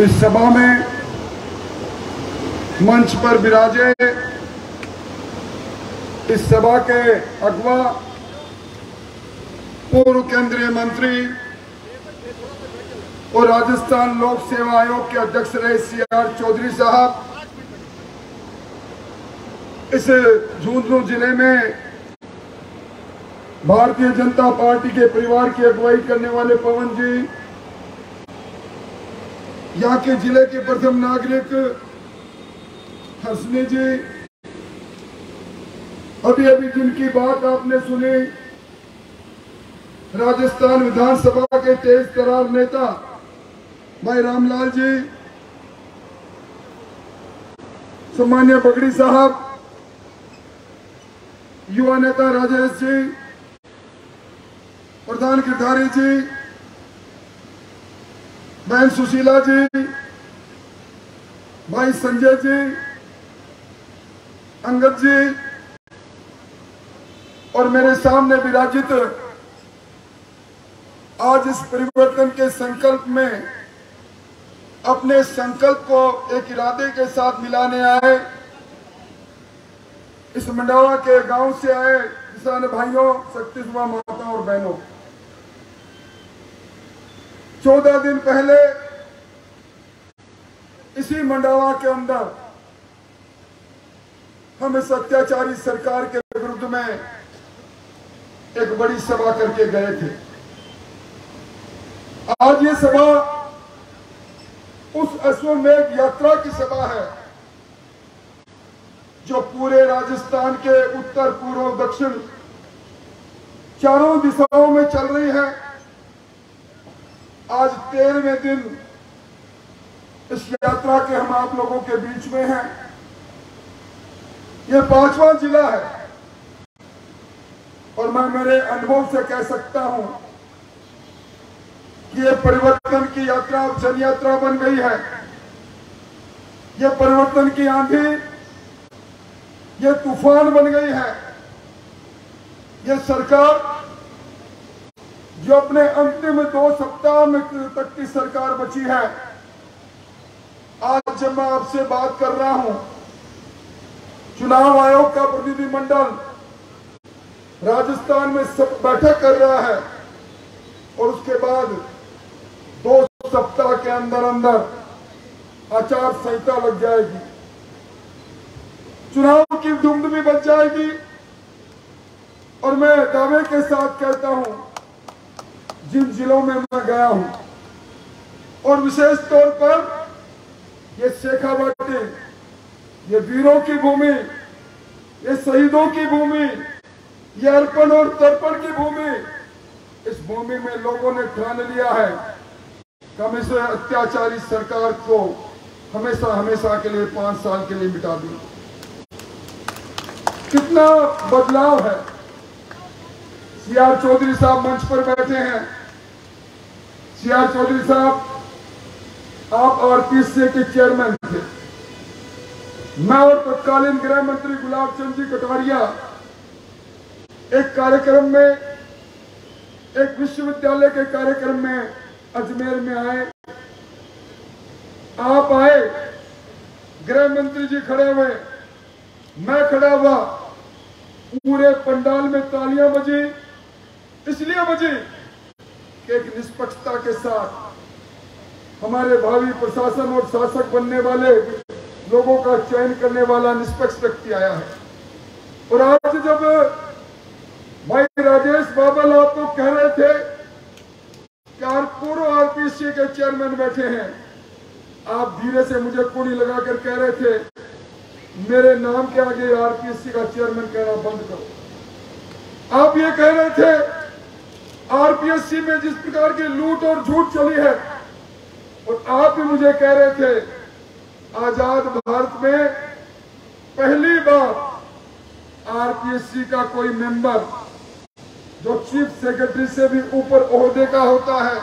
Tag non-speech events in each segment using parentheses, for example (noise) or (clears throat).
इस सभा में मंच पर विराजे। इस सभा के अगवा पूर्व केंद्रीय मंत्री और राजस्थान लोक सेवा आयोग के अध्यक्ष रहे सी आर चौधरी साहब। इस झुंझुनू ज़िले में भारतीय जनता पार्टी के परिवार की अगुवाई करने वाले पवन जी, यहाँ के ज़िले के प्रथम नागरिक हसनी जी, अभी अभी जिनकी बात आपने सुनी, राजस्थान विधानसभा के तेज तरार नेता भाई रामलाल जी सम्मान्य बगड़ी साहब, युवा नेता राजेश जी प्रधान गिरधारी जी बहन सुशीला जी, भाई संजय जी, अंगद जी, और मेरे सामने विराजित, आज इस परिवर्तन के संकल्प में अपने संकल्प को एक इरादे के साथ मिलाने आए। इस मंडावा के गाँव से आए किसान भाइयों शक्ति माताओं और बहनों। चौदह दिन पहले इसी मंडावा के अंदर हम इस अत्याचारी सरकार के विरुद्ध में एक बड़ी सभा करके गए थे। आज ये सभा उस अश्वमेघ यात्रा की सभा है, जो पूरे राजस्थान के उत्तर, पूर्व, दक्षिण चारों दिशाओं में चल रही है। आज तेरहवें दिन इस यात्रा के हम आप लोगों के बीच में हैं। यह पांचवा जिला है। और मैं मेरे अनुभव से कह सकता हूँ कि यह परिवर्तन की यात्रा अब जन यात्रा बन गई है। यह परिवर्तन की आंधी यह तूफ़ान बन गई है। यह सरकार जो अपने अंतिम दो सप्ताह में तक की सरकार बची है। आज जब मैं आपसे बात कर रहा हूँ, चुनाव आयोग का प्रतिनिधिमंडल राजस्थान में सब बैठक कर रहा है और उसके बाद दो सप्ताह के अंदर अंदर आचार संहिता लग जाएगी। चुनाव की धुंध भी बच जाएगी और मैं दावे के साथ कहता हूँ जिन जिलों में मैं गया हूँ। और विशेष तौर पर ये शेखावाटी, ये वीरों की भूमि, ये शहीदों की भूमि, ये अर्पण और तर्पण की भूमि, इस भूमि में लोगों ने ठान लिया है कि हम इस अत्याचारी सरकार को हमेशा हमेशा के लिए, पाँच साल के लिए मिटा दी। कितना बदलाव है। सीआर चौधरी साहब मंच पर बैठे हैं। सीआर चौधरी साहब, आप और पीसीए के चेयरमैन थे। मैं और तत्कालीन गृह मंत्री गुलाब चंद जी कटारिया एक कार्यक्रम में, एक विश्वविद्यालय के कार्यक्रम में अजमेर में आए। आप आए, गृह मंत्री जी खड़े हुए। मैं खड़ा हुआ, पूरे पंडाल में तालियाँ बजी, इसलिए बजी एक निष्पक्षता के साथ हमारे भावी प्रशासन और शासक बनने वाले, लोगों का चयन करने वाला निष्पक्ष व्यक्ति आया है। और आज जब भाई राजेश बाबल आपको कह रहे थे कि पूर्व आरपीसी के चेयरमैन बैठे हैं, आप धीरे से मुझे कुड़ी लगाकर कह रहे थे, मेरे नाम के आगे आरपीएससी का चेयरमैन कहना बंद करो। आप ये कह रहे थे आरपीएससी में जिस प्रकार की लूट और झूठ चली है, और आप भी मुझे कह रहे थे, आज़ाद भारत में पहली बार आरपीएससी का कोई मेंबर जो चीफ सेक्रेटरी से भी ऊपर ओहदे का होता है,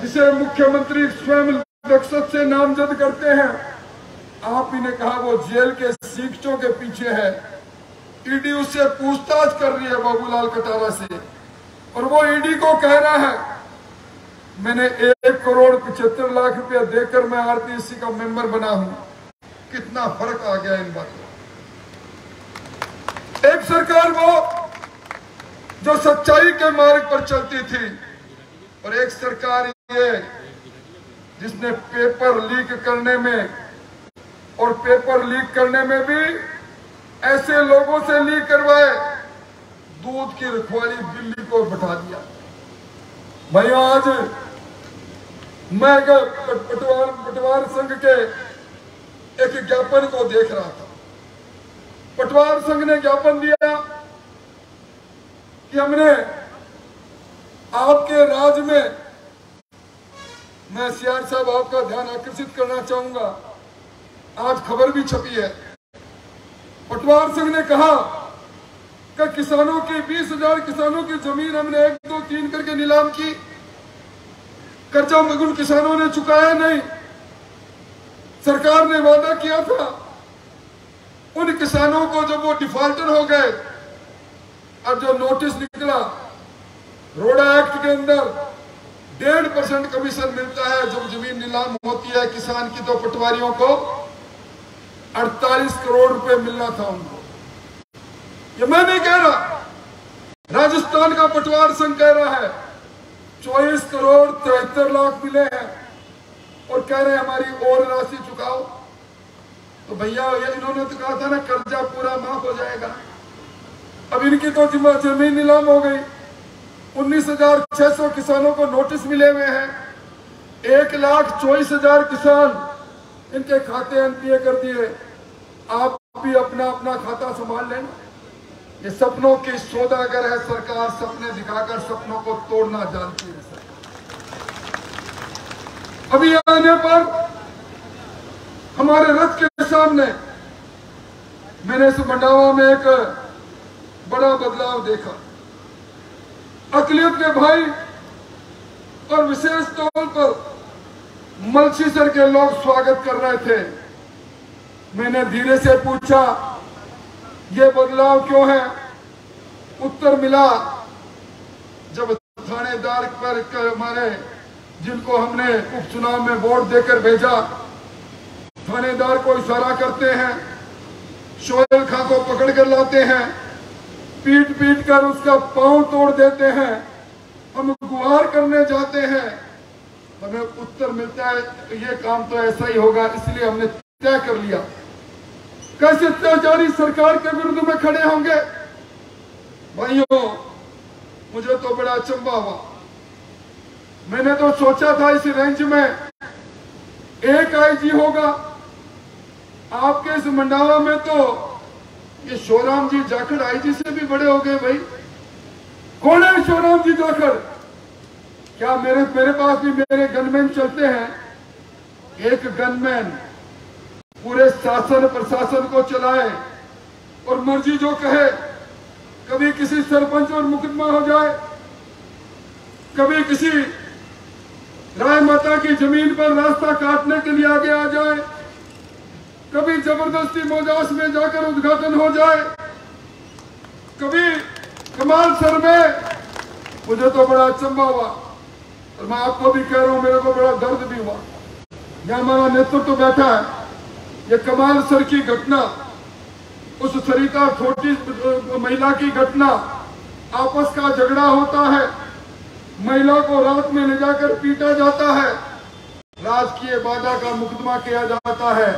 जिसे मुख्यमंत्री स्वयं दक्षत से नामजद करते हैं, आप ही ने कहा वो जेल के सीखचों के पीछे है। ईडी उससे पूछताछ कर रही है बाबूलाल कटारा से। और वो ईडी को कह रहा है, मैंने एक करोड़ पचहत्तर लाख रुपया देकर मैं आरपीएससी का मेंबर बना हूँ। कितना फ़र्क आ गया इन बातों एक सरकार वो, जो सच्चाई के मार्ग पर चलती थी, और एक सरकार ये, जिसने पेपर लीक करने में, और पेपर लीक करने में भी ऐसे लोगों से लीक करवाए दूध की रखवाली दिल्ली को बैठा दिया। भाई आज मैं पटवार पटवार संघ के एक ज्ञापन को देख रहा था। पटवार संघ ने ज्ञापन दिया कि हमने आपके राज में मैं सियार साहब आपका ध्यान आकर्षित करना चाहूँगा। आज खबर भी छपी है। पटवार सिंह ने कहा कि किसानों की बीस हज़ार किसानों की ज़मीन हमने एक, दो, तीन करके नीलाम की। कर्जा मगुन किसानों ने चुकाया नहीं। सरकार ने वादा किया था। उन किसानों को जब वो डिफॉल्टर हो गए और जो नोटिस निकला, रोडा एक्ट के अंदर डेढ़ परसेंट कमीशन मिलता है जब ज़मीन नीलाम होती है किसान की तो पटवारियों को 48 करोड़ रुपए मिलना था उनको। ये मैं नहीं कह रहा। राजस्थान का पटवार संघ कह रहा है, चौबीस करोड़ तिहत्तर लाख मिले हैं और कह रहे हमारी और राशि चुकाओ। तो भैया, ये इन्होंने तो कहा था ना, कर्जा पूरा माफ़ हो जाएगा। अब इनकी तो ज़मीन नीलाम हो गई। उन्नीस हज़ार छह सौ किसानों को नोटिस मिले हुए हैं। एक लाख चौबीस हज़ार किसान इनके खाते एनपीए कर दिए। आप भी अपना अपना खाता संभाल लेना ये सपनों की सौदागर है सरकार, सपने दिखाकर सपनों को तोड़ना जानती है अभी आने पर हमारे रथ के सामने मैंने इस मंडावा में एक बड़ा बदलाव देखा। अकलियत के भाई और विशेष तौर पर मलसीसर के लोग स्वागत कर रहे थे। मैंने धीरे से पूछा ये बदलाव क्यों है? उत्तर मिला जब थानेदार पर हमारे जिनको हमने उपचुनाव में वोट देकर भेजा। थानेदार को इशारा करते हैं, शोएल खां को पकड़ कर लाते हैं, पीट पीट कर उसका पाँव तोड़ देते हैं, हम गुहार करने जाते हैं। हमें उत्तर मिलता है, ये काम तो ऐसा ही होगा, इसलिए हमने तय कर लिया। कैसे अत्याचारी सरकार के विरुद्ध में खड़े होंगे? भाइयों, मुझे तो बड़ा अचंबा हुआ। मैंने तो सोचा था इस रेंज में एक आईजी होगा। आपके इस मंडावा में तो ये शोराम जी जाखड़ आईजी से भी बड़े हो गए भाई। कौन है शोराम जी जाखड़? क्या मेरे मेरे पास भी मेरे गनमैन चलते हैं? एक गनमैन पूरे शासन प्रशासन को चलाए और मर्ज़ी जो कहे, कभी किसी सरपंच और मुकदमा हो जाए, कभी किसी राय माता की ज़मीन पर रास्ता काटने के लिए आगे आ जाए, कभी ज़बरदस्ती मोजास में जाकर उद्घाटन हो जाए, कभी कमाल सर में, मुझे तो बड़ा अचंबा हुआ और मैं आपको भी कह रहा हूँ, मेरे को बड़ा दर्द भी हुआ। यहाँ हमारा नेतृत्व तो बैठा है। ये कमाल सर की घटना, उस सरिता छोटी महिला की घटना, आपस का झगड़ा होता है। महिला को रात में ले जाकर पीटा जाता है। राजकीय बाधा का मुकदमा किया जाता है।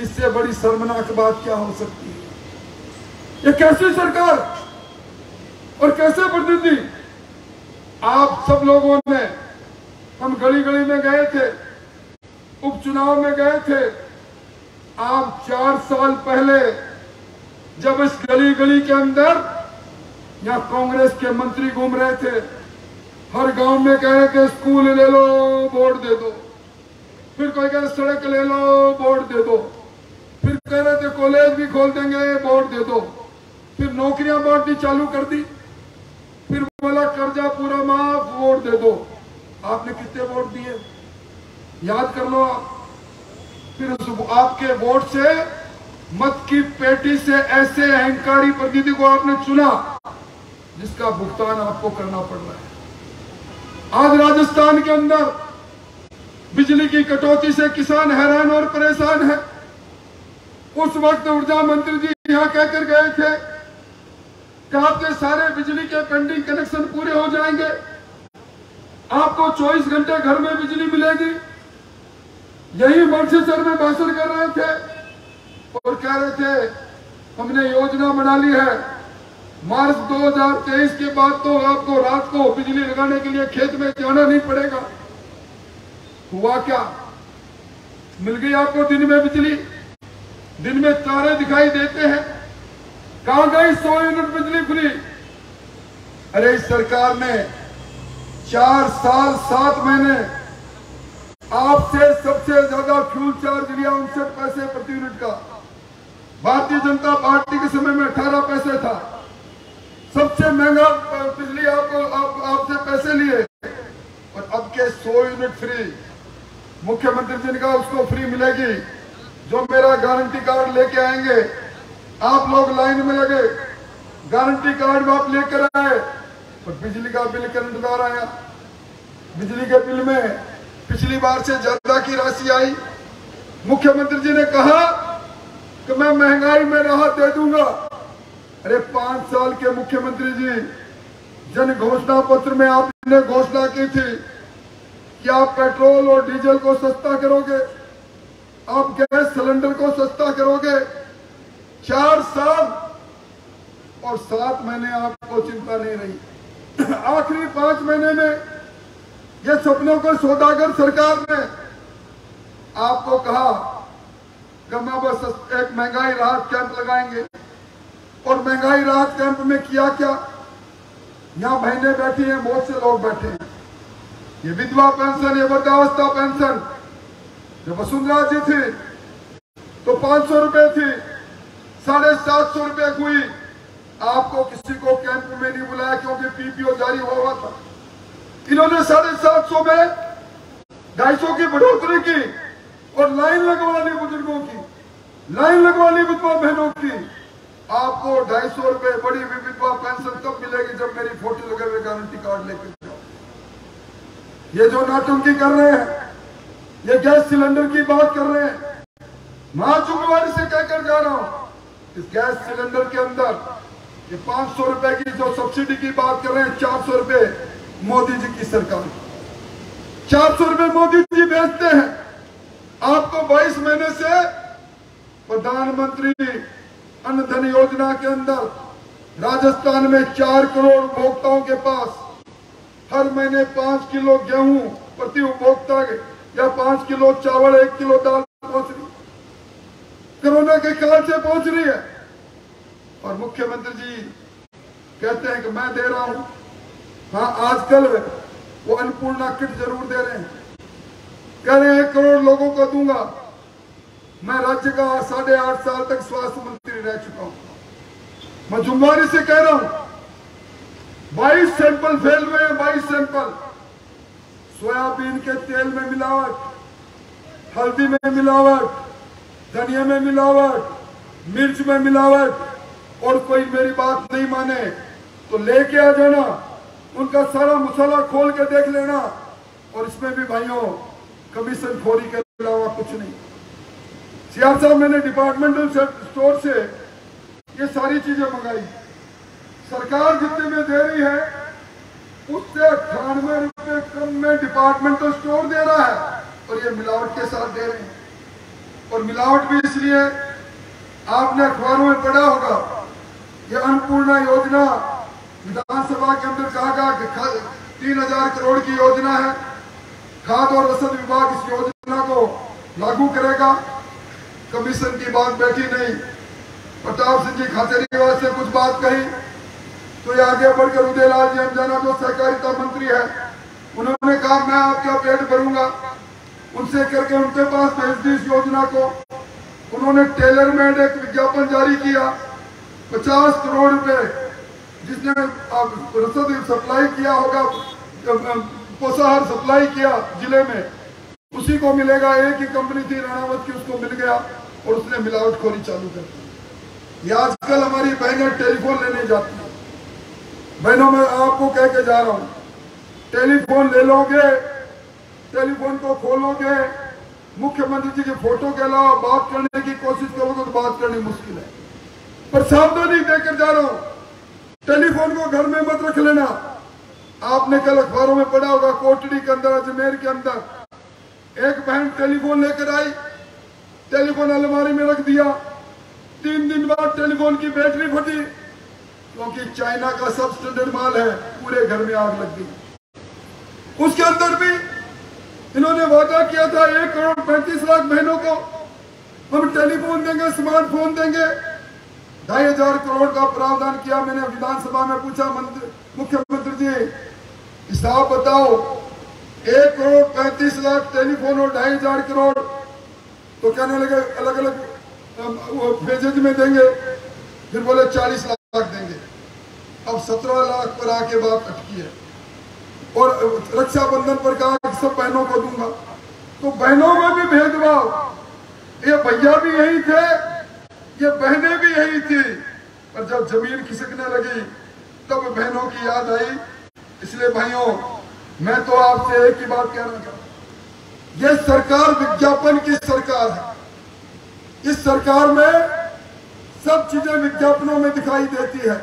इससे बड़ी शर्मनाक बात क्या हो सकती है? ये कैसी सरकार और कैसे प्रतिनिधि आप सब लोगों ने, हम गली गली में गए थे, उपचुनाव में गए थे आप चार साल पहले, जब इस गली गली के अंदर यहाँ कांग्रेस के मंत्री घूम रहे थे, हर गाँव में कहे कि स्कूल ले लो, वोट दे दो। फिर कोई कह, सड़क ले लो, वोट दे दो। फिर कह रहे थे, कॉलेज भी खोल देंगे, वोट दे दो। फिर नौकरियाँ बांटनी चालू कर दी। फिर बोला, कर्जा पूरा माफ़, वोट दे दो। आपने कितने वोट दिए? याद कर लो आप। फिर आपके वोट से, मत की पेटी से ऐसे अहंकारी प्रतिनिधि को आपने चुना, जिसका भुगतान आपको करना पड़ रहा है। आज राजस्थान के अंदर बिजली की कटौती से किसान हैरान और परेशान है। उस वक्त ऊर्जा मंत्री जी यहाँ कहकर गए थे कि आपके सारे बिजली के पेंडिंग कनेक्शन पूरे हो जाएँगे। आपको 24 घंटे घर में बिजली मिलेगी। यही मंचेश्वर में भाषण कर रहे थे और कह रहे थे, हमने योजना बना ली है। मार्च 2023 के बाद तो आपको रात को बिजली लगाने के लिए खेत में जाना नहीं पड़ेगा। हुआ क्या? मिल गई आपको दिन में बिजली। दिन में तारे दिखाई देते हैं। कहा गई सौ यूनिट बिजली खुली? अरे इस सरकार ने चार साल सात महीने आपसे सबसे ज़्यादा फ्यूल चार्ज लिया उनसठ पैसे प्रति यूनिट का। भारतीय जनता पार्टी के समय में अठारह पैसे था। सबसे महँगा बिजली आपको आप, पैसे लिए। और अब के सौ यूनिट फ्री मुख्यमंत्री जी ने कहा उसको फ्री मिलेगी। जो मेरा गारंटी कार्ड लेके आएँगे आप लोग लाइन में लगे। गारंटी कार्ड आप लेकर आए। और बिजली का बिल करंटदार आया। बिजली के बिल में पिछली बार से ज़्यादा की राशि आई। मुख्यमंत्री जी ने कहा कि मैं महँगाई में राहत दे दूँगा। अरे, पाँच साल के मुख्यमंत्री जी, जन घोषणा पत्र में आपने घोषणा की थी कि आप पेट्रोल और डीजल को सस्ता करोगे, आप गैस सिलेंडर को सस्ता करोगे। चार साल और सात महीने आपको चिंता नहीं रही। (clears throat) आखिरी पाँच महीने में ये सपनों को सौदागर सरकार ने आपको कहा कि हम बस एक महँगाई राहत कैंप लगाएँगे और महँगाई राहत कैंप में किया क्या? यहाँ बहने बैठी हैं, बहुत से लोग बैठे हैं। ये विधवा पेंशन, ये वृद्धावस्था पेंशन जब वसुंधरा जी थी तो पाँच सौ रुपए थी, साढ़े सात सौ रुपए हुई। आपको किसी को कैंप में नहीं बुलाया क्योंकि पीपीओ जारी हुआ था। इन्होंने साढ़े सात सौ में ढाई सौ की बढ़ोतरी की और लाइन लगवा ली बुज़ुर्गों की, लाइन लगवा ली विधवा बहनों की। आपको ढाई सौ रुपए बड़ी विधवा पेंशन कब मिलेगी जब मेरी फ़ोटो लगे हुए गारंटी कार्ड लेकर जाओ। ये जो नाटंकी कर रहे हैं, ये गैस सिलेंडर की बात कर रहे हैं। मैं जुम्मेवारी से कहकर जा रहा हूँ, इस गैस सिलेंडर के अंदर ये पाँच सौ रुपए की जो सब्सिडी की बात कर रहे हैं, चार सौ रुपए मोदी जी की सरकार। चार सौ रुपए मोदी जी बेचते हैं। आपको बाईस महीने से प्रधानमंत्री अन्न धन योजना के अंदर राजस्थान में चार करोड़ उपभोक्ताओं के पास हर महीने पाँच किलो गेहूँ प्रति उपभोक्ता या पाँच किलो चावल, एक किलो दाल पहुँच रही। कोरोना के काल से पहुँच रही है। और मुख्यमंत्री जी कहते हैं कि मैं दे रहा हूँ। हाँ आजकल वो अन्नपूर्णा किट ज़रूर दे रहे हैं। कह रहे हैं एक करोड़ लोगों को दूँगा। मैं राज्य का साढ़े आठ साल तक स्वास्थ्य मंत्री रह चुका हूँ। मैं जुम्मेवारी से कह रहा हूँ, बाईस सैंपल फेल हुए हैं, बाईस सैंपल। सोयाबीन के तेल में मिलावट, हल्दी में मिलावट, धनिया में मिलावट, मिर्च में मिलावट, और कोई मेरी बात नहीं माने तो लेके आ जाना। उनका सारा मसाला खोल के देख लेना। और इसमें भी भाइयों कमीशन खोरी के अलावा कुछ नहीं। सियार साहब, मैंने डिपार्टमेंटल स्टोर से ये सारी चीज़ें मंगाई। सरकार जितने में दे रही है, उससे अठानवे रुपए कम में डिपार्टमेंटल स्टोर दे रहा है। और ये मिलावट के साथ दे रहे हैं। और मिलावट भी इसलिए, आपने अखबारों में पढ़ा होगा, ये अन्नपूर्णा योजना विधानसभा के अंदर कहा गया कि तीन हज़ार करोड़ की योजना है। खाद और रसद विभाग इस योजना को लागू करेगा। कमीशन की बात बैठी नहीं। प्रताप सिंह जी खाचरीवाल से कुछ बात कही। तो ये आगे बढ़कर उदयलाल जी अंजाना जो सहकारिता मंत्री है, उन्होंने कहा, मैं आपका पेट भरूँगा। उनसे करके उनके पास भेज दी इस योजना को। उन्होंने टेलर मेड एक विज्ञापन जारी किया। पचास करोड़ रुपए जिसने रसद सप्लाई किया होगा पोषाहार सप्लाई किया ज़िले में, उसी को मिलेगा, एक ही कंपनी थी राणावत की, उसको मिल गया और उसने मिलावटखोरी चालू कर दी। ये आजकल हमारी बहनें टेलीफोन लेने जाती है। बहनों, मैं आपको कह के जा रहा हूँ, टेलीफोन ले लोगे, टेलीफोन को खोलोगे, मुख्यमंत्री जी के फ़ोटो के अलावा बात करने की कोशिश करोगे तो बात करनी मुश्किल है। पर सावधानी देकर जा रहा हूँ टेलीफोन को घर में मत रख लेना। आपने कल अखबारों में पढ़ा होगा, कोटड़ी के अंदर, अजमेर के अंदर। एक बहन टेलीफोन लेकर आई, टेलीफोन अलमारी में रख दिया। तीन दिन बाद टेलीफोन की बैटरी फटी, क्योंकि चाइना का सब स्टैंडर्ड माल है, पूरे घर में आग लग गई। उसके अंदर भी इन्होंने वादा किया था, एक करोड़ पैंतीस लाख बहनों को। हम टेलीफोन देंगे, स्मार्टफ़ोन देंगे। ढाई हज़ार करोड़ का प्रावधान किया। मैंने विधानसभा में पूछा मुख्यमंत्री जी हिसाब बताओ, एक करोड़ पैंतीस लाख टेलीफोन और ढाई हज़ार करोड़। तो कहने लगे अलग अलग फेजेज में देंगे, फिर बोले, चालीस लाख देंगे। अब सत्रह लाख पर आके बात अटकी है। और रक्षाबंधन पर कहा सब बहनों को दूँगा। तो बहनों में भी भेदभाव। ये भैया भी यही थे ये बहनें भी यही थी। पर जब ज़मीन खिसकने लगी, तब बहनों की याद आई। इसलिए भाइयों, मैं तो आपसे एक ही बात कहना चाहता ये सरकार विज्ञापन की सरकार है। इस सरकार में सब चीज़ें विज्ञापनों में दिखाई देती है।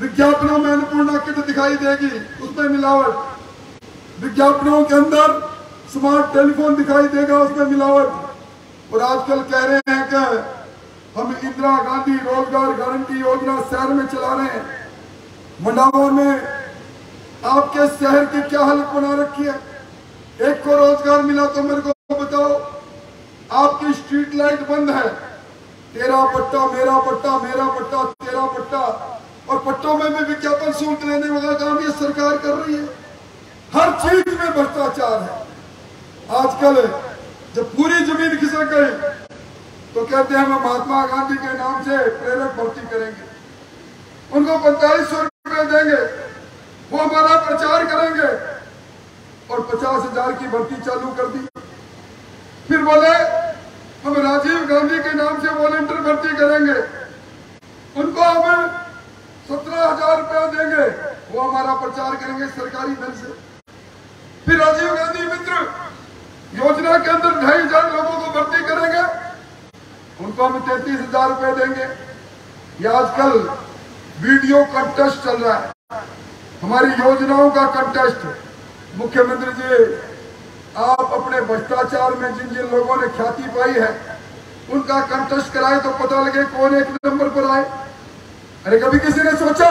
विज्ञापनों में अन्नपूर्णा किट दिखाई देगी, उसमें मिलावट। विज्ञापनों के अंदर स्मार्ट टेलीफोन दिखाई देगा, उसमें मिलावट। और आजकल कह रहे हैं कि हम इंदिरा गांधी रोज़गार गारंटी योजना शहर में चला रहे हैं। मंडावा में आपके शहर की क्या हालत बना रखी है? एक को रोज़गार मिला तो मेरे को बताओ, आपकी स्ट्रीट लाइट बंद है। तेरा पट्टा, मेरा पट्टा मेरा पट्टा, तेरा पट्टा। और पट्टों में भी विज्ञापन शुल्क लेने वाला काम ये सरकार कर रही है। हर चीज़ में भ्रष्टाचार है। आजकल जब पूरी ज़मीन खिसक गई तो कहते हैं हम महात्मा गांधी के नाम से प्रेरक भर्ती करेंगे। उनको पैंतालीस सौ रुपए देंगे। वो हमारा प्रचार करेंगे। और पचास हज़ार की भर्ती चालू कर दी। फिर बोले, हम राजीव गांधी के नाम से वॉलेंटियर भर्ती करेंगे। उनको हम सत्रह हज़ार रुपया देंगे। वो हमारा प्रचार करेंगे सरकारी धन से। फिर राजीव गांधी मित्र, योजना के अंदर ढाई हज़ार लोगों को भर्ती करेंगे। उनको हम तैतीस हज़ार रुपए देंगे। ये आजकल वीडियो कंटेस्ट चल रहा है। हमारी योजनाओं का कंटेस्ट मुख्यमंत्री जी, आप अपने भ्रष्टाचार में जिन जिन लोगों ने ख्याति पाई है, उनका कंटेस्ट कराए तो पता लगे कौन एक नंबर पर आए। अरे कभी किसी ने सोचा?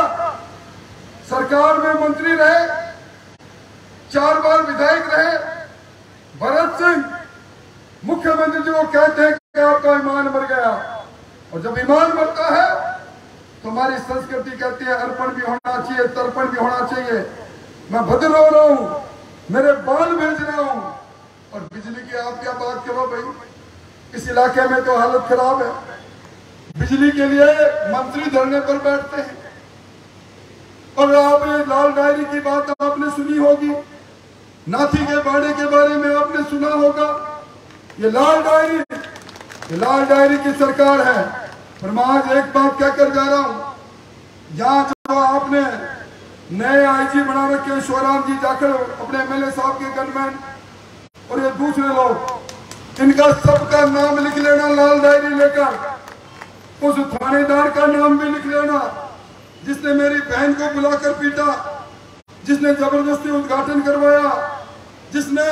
सरकार में मंत्री रहे, चार बार विधायक रहे, भरत सिंह, मुख्यमंत्री जी को कहते हैं आपका ईमान मर गया। और जब ईमान मरता है तो हमारी संस्कृति कहती है, अर्पण भी होना चाहिए, तर्पण भी होना चाहिए। मैं भद्र रो रहा हूँ, मेरे बाल भेज रहा हूँ। और बिजली की आप क्या बात करो भाई? इस इलाके में तो हालत खराब है। बिजली के लिए मंत्री धरने पर बैठते हैं। और आप लाल डायरी की बात आपने सुनी होगी। नाथी के बाड़े के बारे में आपने सुना होगा। ये लाल डायरी लाल डायरी की सरकार है, पर मैं आज एक बात कहकर जा रहा हूँ। यहाँ जो आपने नए आईजी बना रखे शिवराम जी जाकर अपने एमएलए साहब के गनमैन और ये दूसरे लोग, इनका सबका नाम लिख लेना, लाल डायरी लेकर। उस थानेदार का नाम भी लिख लेना, जिसने मेरी बहन को बुलाकर पीटा, जिसने ज़बरदस्ती उद्घाटन करवाया, जिसने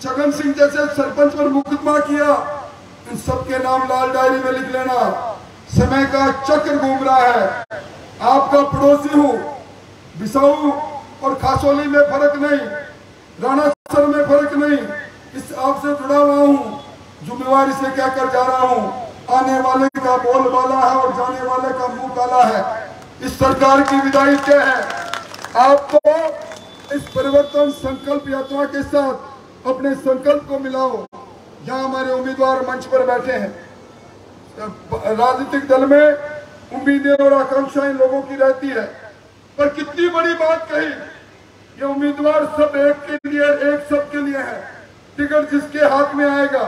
छगन सिंह जैसे सरपंच पर मुकदमा किया इन सबके नाम लाल डायरी में लिख लेना। समय का चक्र घूम रहा है। आपका पड़ोसी हूँ। बिसाऊ और खासोली में फ़र्क नहीं। राणा सर में फ़र्क नहीं। इस आपसे जुड़ा हुआ हूँ। जिम्मेवारी से क्या कर जा रहा हूँ। आने वाले का बोल वाला है और जाने वाले का मुँह काला है। इस सरकार की विदाई क्या है। आपको इस परिवर्तन संकल्प यात्रा के साथ अपने संकल्प को मिलाओ। यहाँ हमारे उम्मीदवार मंच पर बैठे हैं। राजनीतिक दल में उम्मीदें और आकांक्षाएँ लोगों की रहती है। पर कितनी बड़ी बात कही, ये उम्मीदवार सब एक के लिए, एक सब के लिए है। टिकट जिसके हाथ में आएगा,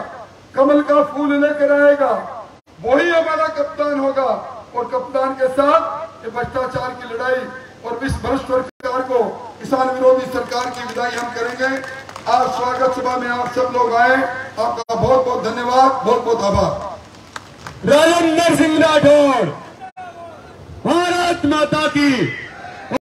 कमल का फूल लेकर आएगा, वही हमारा कप्तान होगा। और कप्तान के साथ ये भ्रष्टाचार की लड़ाई और इस भ्रष्ट सरकार को किसान विरोधी सरकार की विदाई हम करेंगे। आज स्वागत सभा में आप सब लोग आए। आपका बहुत बहुत धन्यवाद बहुत बहुत आभार। राजेंद्र सिंह राठौड़ भारत माता की